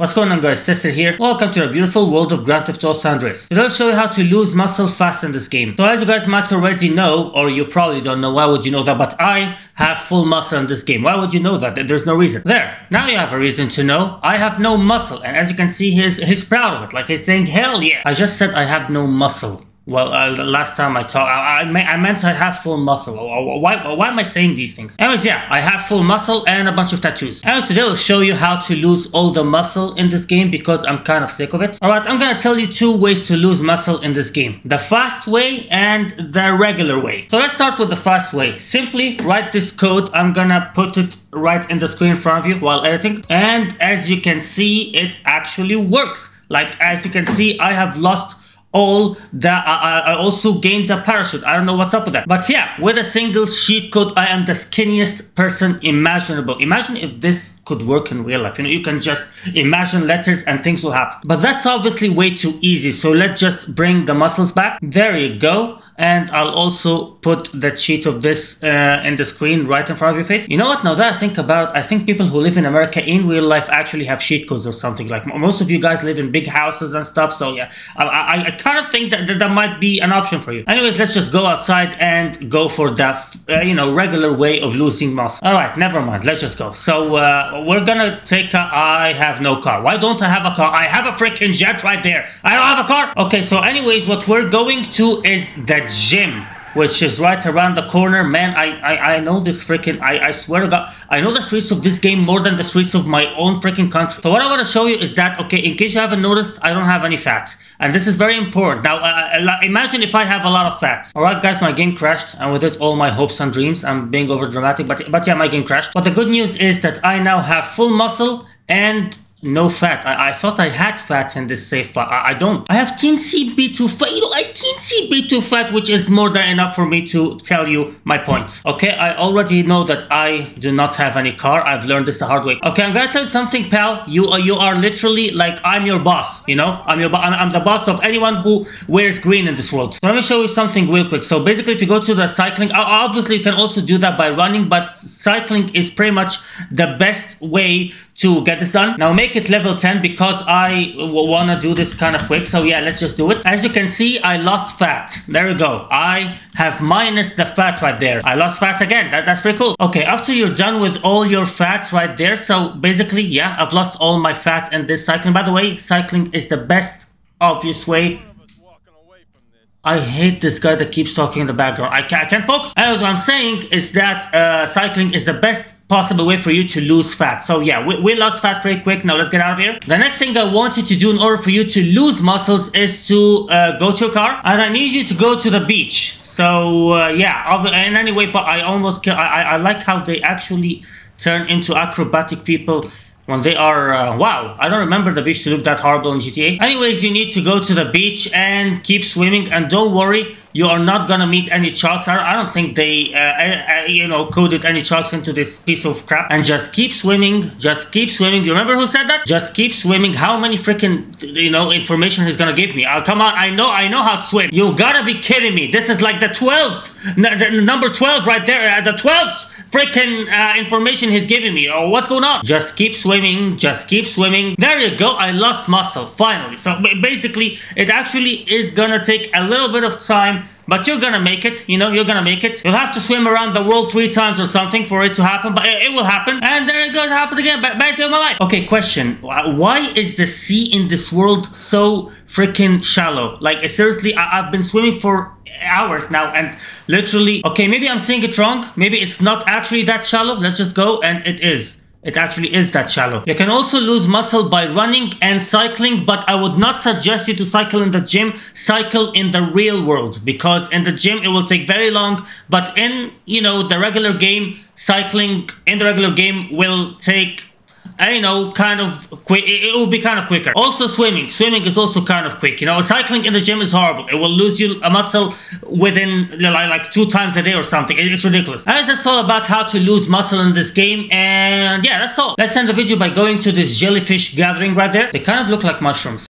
What's going on guys, Cesar here. Welcome to the beautiful world of Grand Theft Auto San Andreas. Today I'll show you how to lose muscle fast in this game. So as you guys might already know, or you probably don't know, why would you know that, but I have full muscle in this game. Why would you know that? There's no reason. There, now you have a reason to know. I have no muscle, and as you can see, he's, he's proud of it. Like he's saying, hell yeah. I just said I have no muscle. Well, uh, last time I talked, I, I, I, meant I have full muscle. Why, why am I saying these things? Anyways, yeah, I have full muscle and a bunch of tattoos. Anyways, today I'll show you how to lose all the muscle in this game because I'm kind of sick of it. Alright, I'm gonna tell you two ways to lose muscle in this game. The fast way and the regular way. So let's start with the fast way. Simply write this code. I'm gonna put it right in the screen in front of you while editing. And as you can see, it actually works. Like, as you can see, I have lost all that I, I, also gained a parachute. I don't know what's up with that. But yeah with a single cheat code i am the skinniest person imaginable. Imagine if this could work in real life. You know you can just imagine letters and things will happen. But that's obviously way too easy. So let's just bring the muscles back. There you go and I'll also put the cheat of this uh, in the screen right in front of your face. You know what, now that I think about I think people who live in America in real life actually have cheat codes or something. Like most of you guys live in big houses and stuff, so yeah, I, I, I kind of think that, that, that might be an option for you. Anyways, let's just go outside and go for that, uh, you know, regular way of losing muscle. Alright, never mind, let's just go. So uh, we're gonna take a, I have no car. Why don't I have a car? I have a freaking jet right there. I don't have a car. Okay, so anyways, what we're going to is the gym which is right around the corner. Man, I, I, I know this freaking, I, I swear to God, I know the streets of this game more than the streets of my own freaking country. So what I want to show you is that, okay, in case you haven't noticed, I don't have any fat. And this is very important. Now, uh, imagine if I have a lot of fat. Alright guys, my game crashed, and with it all my hopes and dreams. I'm being over dramatic, but, but yeah, my game crashed. But the good news is that I now have full muscle and no fat. I, I thought I had fat in this safe fat. I, I don't. I have teensy bit too fat. You know, I teensy bit too fat, which is more than enough for me to tell you my point. Okay, I already know that I do not have any car. I've learned this the hard way. Okay, I'm gonna tell you something, pal. You are you are literally like I'm your boss. You know, I'm your I'm, I'm the boss of anyone who wears green in this world. So let me show you something real quick. So basically, if you go to the cycling, obviously you can also do that by running, but cycling is pretty much the best way to get this done. Now make it level 10 because I want to do this kind of quick. So yeah, let's just do it. As you can see, I lost fat. There we go. I have minus the fat right there. I lost fat again. That, that's pretty cool. Okay, after you're done with all your fats right there. So basically, yeah, I've lost all my fat in this cycling. By the way, cycling is the best obvious way I hate this guy that keeps talking in the background. I can't, I can't focus. As I'm saying is that uh, cycling is the best possible way for you to lose fat. So yeah, we, we lost fat pretty quick. Now let's get out of here. The next thing I want you to do in order for you to lose muscles is to uh, go to your car. And I need you to go to the beach. So uh, yeah, in any way, but I almost, I, I, I like how they actually turn into acrobatic people when they are, uh, wow, I don't remember the beach to look that horrible in GTA. Anyways, you need to go to the beach and keep swimming and don't worry, you are not gonna meet any sharks. I, I don't think they, uh, uh, uh, you know, coded any sharks into this piece of crap. And just keep swimming, just keep swimming. You remember who said that? Just keep swimming. How many freaking, you know, information he's gonna give me? Uh, come on, I know, I know how to swim. You gotta be kidding me. This is like the 12th, the number 12 right there, uh, the 12th freaking uh, information he's giving me. Oh, what's going on? Just keep swimming, just keep swimming. There you go, I lost muscle, finally. So basically, it actually is gonna take a little bit of time but you're gonna make it, you know, you're gonna make it. You'll have to swim around the world three times or something for it to happen, but it, it will happen. And there it goes, happen again, back to my life. Okay, question. Why is the sea in this world so freaking shallow? Like, seriously, I I've been swimming for hours now and literally, okay, maybe I'm seeing it wrong. Maybe it's not actually that shallow. Let's just go and it is. It actually is that shallow. You can also lose muscle by running and cycling, but I would not suggest you to cycle in the gym. Cycle in the real world because in the gym it will take very long, but in, you know, the regular game, cycling in the regular game will take I know, kind of quick. It will be kind of quicker. Also, swimming. Swimming is also kind of quick. You know, cycling in the gym is horrible. It will lose you a muscle within like, like two times a day or something. It's ridiculous. And that's all about how to lose muscle in this game. And yeah, that's all. Let's end the video by going to this jellyfish gathering right there. They kind of look like mushrooms.